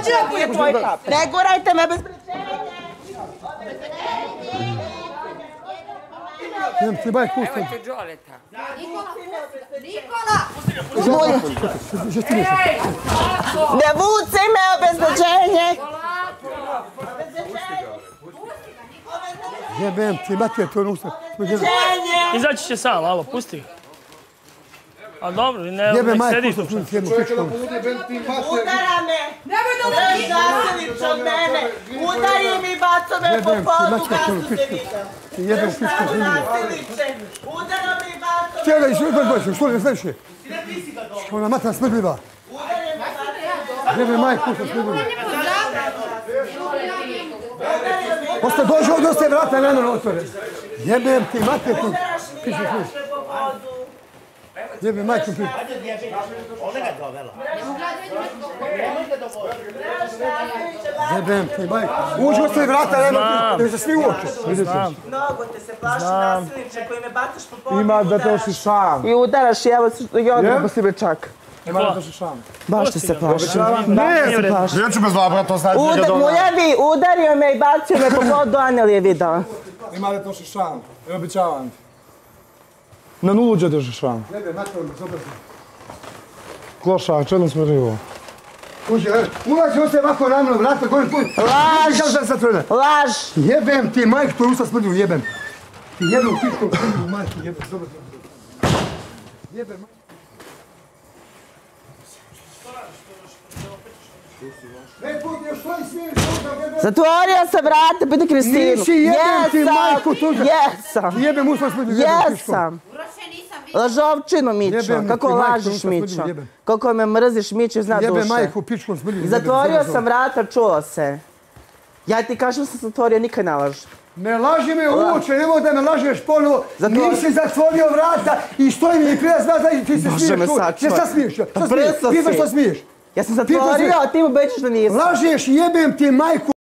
Dođi ako je tvoj kap. Ne gurajte me bez Idem ti baj kustu. Evo ti Đoleta. Ne vuci me obezbeđenje. Jebem ti, mate, to je usta. Izaći će sam, alo, pusti ga. A dobro, ne, Jebem nek majku, sedi što tu. smo ti jednu pičku. Udara me. Nemoj da me nasilnič od mene. Udari mi baco me po ti, podu, mačka, gasu koju se pičku. vidio. Ti jebem pičku Samo zemlju. nasilniče. Udara mi baco me. Čega, što je to što je sve Što ona mata smrdljiva. Jebem majku, što smrdljiva. Posto dođe ovdje, ostaje vrata, ne na otvore. Jebem ti, mate tu. Piši, piši. Jebem majku, piši. Jebem ti, majku. Uđi, ostaje vrata, ne na da mi se svi uoče. Znam. Mnogo te se plaši nasilniče koji me bacaš po podu. Ima da to si sam. I udaraš i evo i Je? si me čak. Ima da to si sam. Baš ti se plaši. Ne, se plaši. Ja ću bez labra, to znači Udar, ga dona. muljevi, udario me i bacio me po podu, Anel je video. Ima da to si sam. I običavam ti. Na nulu će držiš vam. Jebem, mate, dobro. Klošak, čedno smo rivo. Uđi, ulazi, ostaje ovako na mnom, vrata, govorim tvoj. Laž! Laž! Jebem ti, majku, to je usta smrdljivu, jebem. Ti jebem pičku, smrdljivu, majku, jebem, dobro, dobro. Jebem, put, što što. Zatvorio sam vrata, piti Kristinu. Nisi, jebem ti, majku, tuža. Jesam, jebem usta jebem pičku. jesam. Lažovčino, Mićo. Kako majku, lažiš, Mićo? Kako me mrziš, Mićo, zna Jebem duše. majku, pičku, smrdljivu. jebem, Zatvorio sam vrata, čuo se. Ja ti kažem sam zatvorio, nikad ne laži. Ne laži me uoče, nemoj da me lažeš ponovo. Nisi zatvorio vrata i stoji mi i prije zna da ti se smiješ. me sačuvaj. Ja šta smiješ? Šta Pa smiješ? prestao Ti znaš si. šta smiješ? Ja sam zatvorio, a ti mu bećeš da nisam. Lažeš, jebem ti majku.